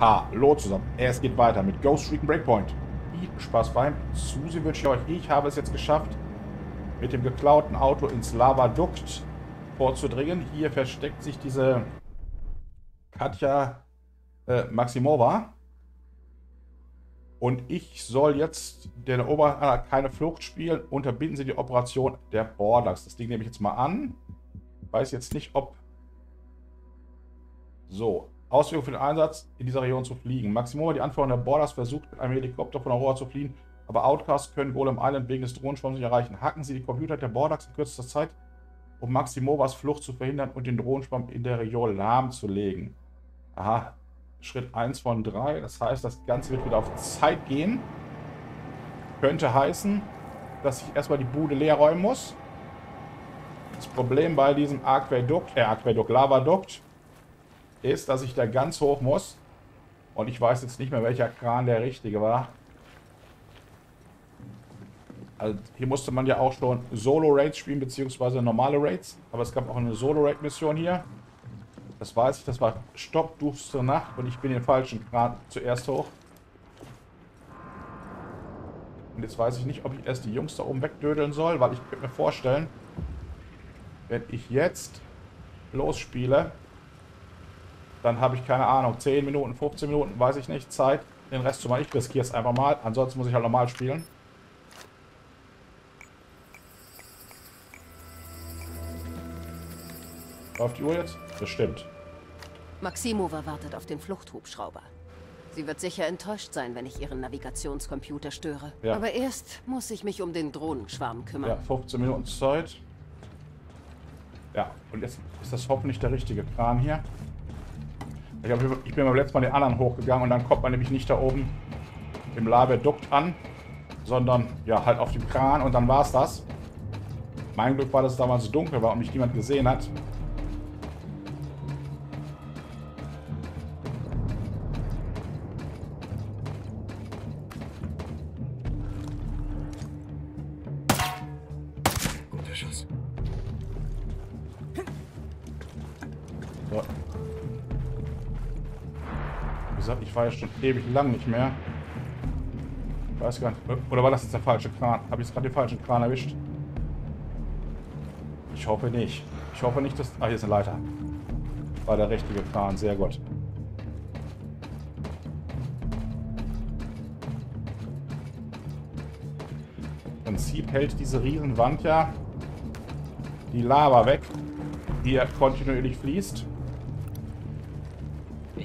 Hallo zusammen. Es geht weiter mit Ghost Recon Breakpoint. Viel Spaß beim Susi wünsche ich euch. Ich habe es jetzt geschafft, mit dem geklauten Auto ins Lavadukt vorzudringen. Hier versteckt sich diese Katja äh, Maximova. Und ich soll jetzt den Ober keine Flucht spielen. Unterbinden Sie die Operation der Bordax. Das Ding nehme ich jetzt mal an. Weiß jetzt nicht, ob... So, Auswirkungen für den Einsatz, in dieser Region zu fliegen. Maximum die Anführer der Borders versucht, mit einem Helikopter von Aurora zu fliehen, aber Outcasts können Golem Island wegen des Drohnenschwarms nicht erreichen. Hacken Sie die Computer der Bordax in kürzester Zeit, um Maximovas Flucht zu verhindern und den Drohnenschwarm in der Region lahmzulegen. Aha, Schritt 1 von 3. Das heißt, das Ganze wird wieder auf Zeit gehen. Könnte heißen, dass ich erstmal die Bude leer räumen muss. Das Problem bei diesem Aquädukt, äh, Aquädukt, Lavadukt, ist, dass ich da ganz hoch muss. Und ich weiß jetzt nicht mehr, welcher Kran der richtige war. Also hier musste man ja auch schon Solo-Raids spielen, beziehungsweise normale Raids. Aber es gab auch eine Solo-Raid-Mission hier. Das weiß ich, das war stockdustere Nacht und ich bin den falschen Kran zuerst hoch. Und jetzt weiß ich nicht, ob ich erst die Jungs da oben wegdödeln soll, weil ich könnte mir vorstellen, wenn ich jetzt losspiele, dann habe ich keine Ahnung, 10 Minuten, 15 Minuten, weiß ich nicht, Zeit, den Rest zu machen. Ich riskiere es einfach mal, ansonsten muss ich halt normal spielen. Läuft die Uhr jetzt? Das stimmt. Maximova wartet auf den Fluchthubschrauber. Sie wird sicher enttäuscht sein, wenn ich ihren Navigationscomputer störe. Ja. Aber erst muss ich mich um den Drohnenschwarm kümmern. Ja, 15 Minuten Zeit. Ja, und jetzt ist das hoffentlich der richtige Kran hier. Ich, hab, ich bin beim letzten Mal den anderen hochgegangen und dann kommt man nämlich nicht da oben im Laberdukt an, sondern ja halt auf dem Kran und dann war es das. Mein Glück war, dass es damals dunkel war und mich niemand gesehen hat. Ich war ja schon ewig lang nicht mehr. Ich weiß gar nicht. Oder war das jetzt der falsche Kran? Habe ich jetzt gerade den falschen Kran erwischt? Ich hoffe nicht. Ich hoffe nicht, dass... Ah, hier ist eine Leiter. War der richtige Kran. Sehr gut. Im Prinzip hält diese Riesenwand ja die Lava weg, die ja kontinuierlich fließt.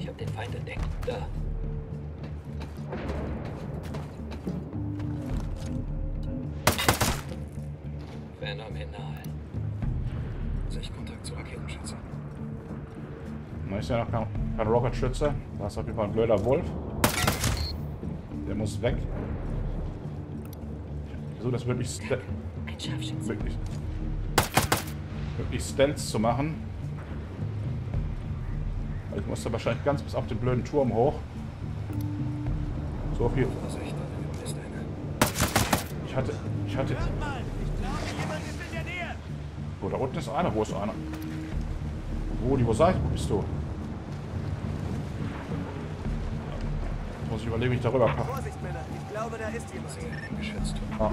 Ich habe den Feind entdeckt. Da. Phänomenal. Sichtkontakt zu Raketenschütze. Da ist ja noch kein, kein Rocket-Schütze. Da ist auf jeden Fall ein blöder Wolf. Der muss weg. So, das wirklich, wirklich, wirklich Stealth zu machen. Ich musste wahrscheinlich ganz bis auf den blöden Turm hoch. So viel. Ich hatte. Ich hatte. Oh, da unten ist einer. Wo ist einer? Wo, die, wo seid Wo bist du? Jetzt muss ich überlegen, wie ich darüber komme. Vorsicht, Männer. Ich glaube, da ist jemand. Geschätzt. Ah.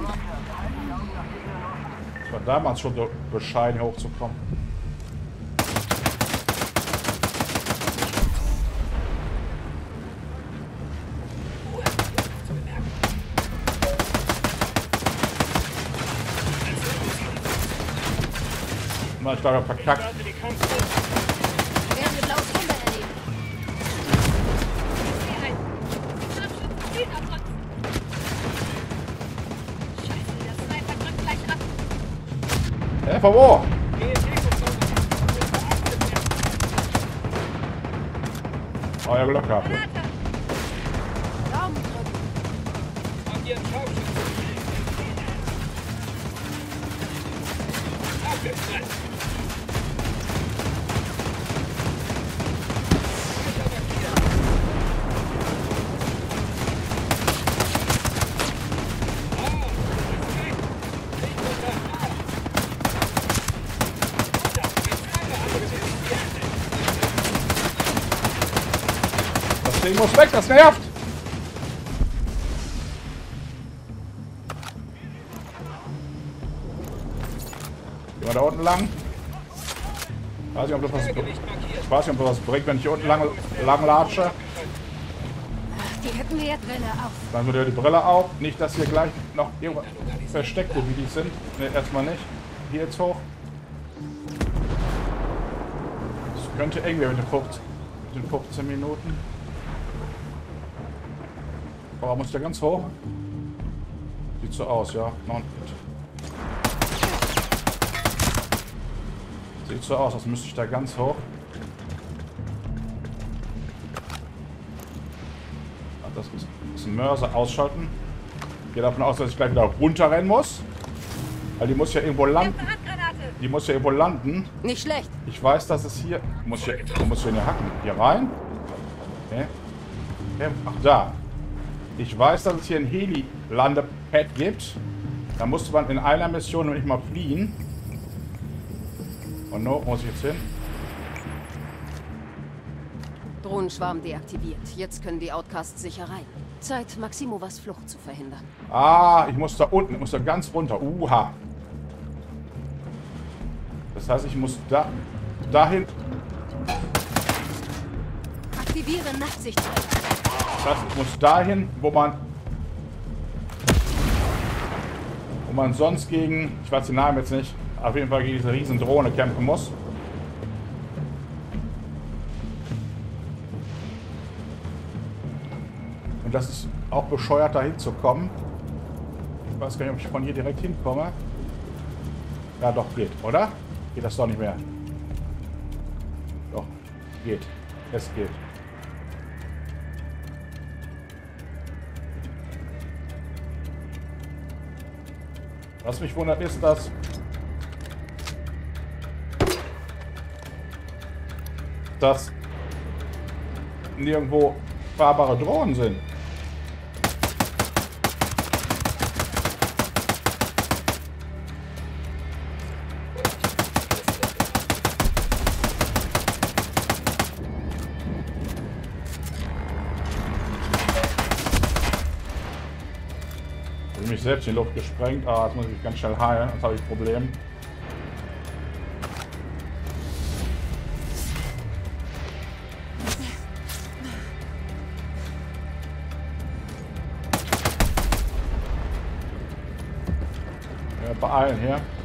Ich war damals schon so bescheiden hochzukommen. Na, ich glaube, verkackt. Hä, von wo? Euer Glück gehabt. Daumen drücken. Ding muss weg, das nervt! Gehen wir da unten lang? Ich weiß nicht, ob das was, ich weiß nicht, ob das was bringt, wenn ich hier unten lang, lang latsche. Die hätten wir Brille auf. Dann wieder die Brille auf. Nicht, dass hier gleich noch irgendwas versteckte, wie die sind. Ne, erstmal nicht. Hier jetzt hoch. Das könnte irgendwie mit den 15, mit den 15 Minuten. Aber muss der ganz hoch? Sieht so aus, ja. Noch Sieht so aus, als müsste ich da ganz hoch. Das ist, ist ein Mörser ausschalten. Ich gehe davon aus, dass ich gleich wieder runterrennen muss. Weil die muss ja irgendwo landen. Die muss ja irgendwo landen. Nicht schlecht. Ich weiß, dass es hier... Muss hier, muss hier hacken. Hier rein. Okay. okay. Ach, da. Ich weiß, dass es hier ein Heli-Landepad gibt. Da musste man in einer Mission nämlich mal fliehen. Und no, muss ich jetzt hin? Drohnenschwarm deaktiviert. Jetzt können die Outcasts sicher rein. Zeit, Maximovas Flucht zu verhindern. Ah, ich muss da unten, ich muss da ganz runter. Uha. Das heißt, ich muss da dahin. Aktiviere Nachtsichtschalter. Das muss dahin, wo man wo man sonst gegen, ich weiß den Namen jetzt nicht, auf jeden Fall gegen diese riesen Drohne kämpfen muss. Und das ist auch bescheuert, da hinzukommen. Ich weiß gar nicht, ob ich von hier direkt hinkomme. Ja, doch, geht, oder? Geht das doch nicht mehr. Doch, geht. Es geht. Was mich wundert, ist, dass dass nirgendwo fahrbare Drohnen sind. Selbst in die Luft gesprengt. Ah, jetzt muss ich mich ganz schnell heilen. Jetzt habe ich ein Problem. beeilen hier.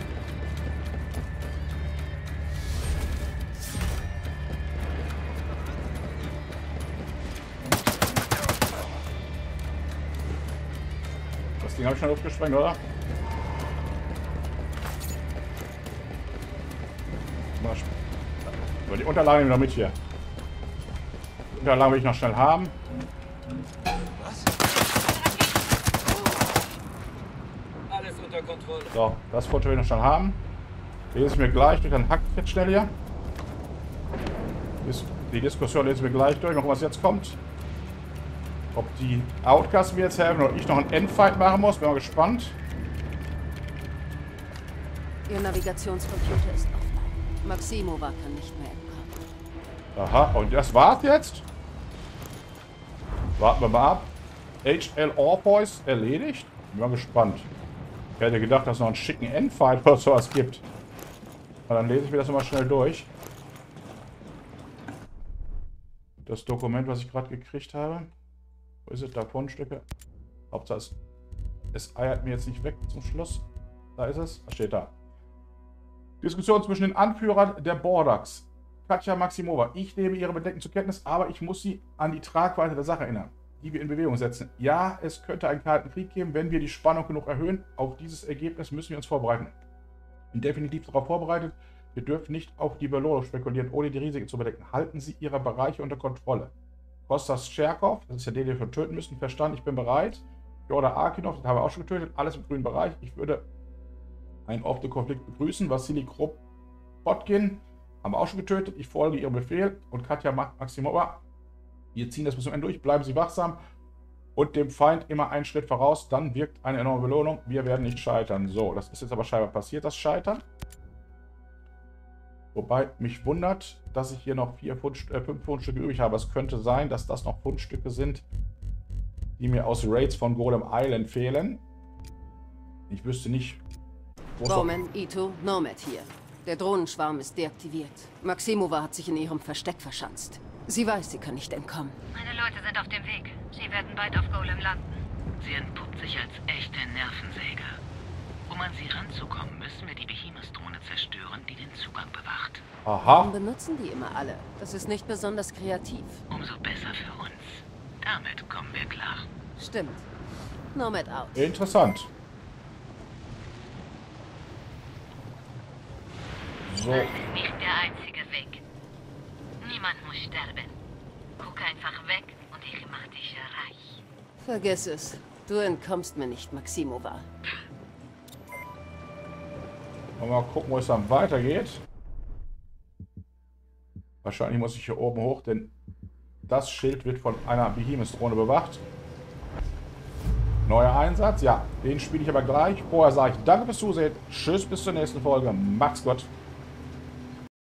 Das Ding habe ich schon aufgesprengt, oder? Aber die Unterlagen nehmen wir noch mit hier. Die Unterlagen will ich noch schnell haben. So, das Foto will ich noch schon haben. Lese ich mir gleich durch, dann hackt jetzt schnell hier. Die Diskussion lesen wir gleich durch, mal gucken, was jetzt kommt. Ob die Outcasts mir jetzt helfen oder ich noch einen Endfight machen muss, bin mal gespannt. Ihr Navigationscomputer ist offline. Maximova kann nicht mehr entkommen. Aha, und das war's jetzt? Warten wir mal ab. HL Orpoise erledigt. Bin mal gespannt. Ich hätte gedacht, dass es noch einen schicken Endfight oder sowas gibt. Aber dann lese ich mir das nochmal schnell durch. Das Dokument, was ich gerade gekriegt habe. Wo ist es? Da Fundstücke. Hauptsache es, es eiert mir jetzt nicht weg zum Schluss. Da ist es. Was steht da? Diskussion zwischen den Anführern der Bordax. Katja Maximova. Ich nehme ihre Bedenken zur Kenntnis, aber ich muss sie an die Tragweite der Sache erinnern die wir in Bewegung setzen. Ja, es könnte einen kalten Krieg geben, wenn wir die Spannung genug erhöhen. Auf dieses Ergebnis müssen wir uns vorbereiten. Definitiv darauf vorbereitet. Wir dürfen nicht auf die Belohnung spekulieren, ohne die Risiken zu bedecken. Halten Sie Ihre Bereiche unter Kontrolle. Kostas Tscherkov, das ist ja der, den wir töten müssen, verstanden, ich bin bereit. Jorda Akinov, den haben wir auch schon getötet, alles im grünen Bereich. Ich würde einen offenen Konflikt begrüßen. Vassili Kropotkin haben wir auch schon getötet. Ich folge Ihrem Befehl. Und Katja Maximova wir ziehen das bis zum Ende durch, bleiben Sie wachsam und dem Feind immer einen Schritt voraus. Dann wirkt eine enorme Belohnung. Wir werden nicht scheitern. So, das ist jetzt aber scheinbar passiert, das Scheitern. Wobei mich wundert, dass ich hier noch vier Pfund, äh, fünf Fundstücke übrig habe. Es könnte sein, dass das noch Fundstücke sind, die mir aus Raids von Golem Island fehlen. Ich wüsste nicht, wo Bowman, Ito, Nomad hier. Der Drohnenschwarm ist deaktiviert. Maximova hat sich in ihrem Versteck verschanzt. Sie weiß, sie kann nicht entkommen. Meine Leute sind auf dem Weg. Sie werden bald auf Golem landen. Sie entpuppt sich als echte Nervensäge. Um an sie ranzukommen, müssen wir die Behemoth-Drohne zerstören, die den Zugang bewacht. Aha. Warum benutzen die immer alle? Das ist nicht besonders kreativ. Umso besser für uns. Damit kommen wir klar. Stimmt. Nomad out. Interessant. So. Das ist nicht der einzige Weg. Niemand muss sterben. Guck einfach weg und ich mach dich reich. Vergiss es. Du entkommst mir nicht, Maximova. Mal gucken, wo es dann weitergeht. Wahrscheinlich muss ich hier oben hoch, denn das Schild wird von einer Behemoth-Drohne bewacht. Neuer Einsatz, ja, den spiele ich aber gleich. Vorher sage ich danke fürs Zusehen. Tschüss, bis zur nächsten Folge. Macht's gut.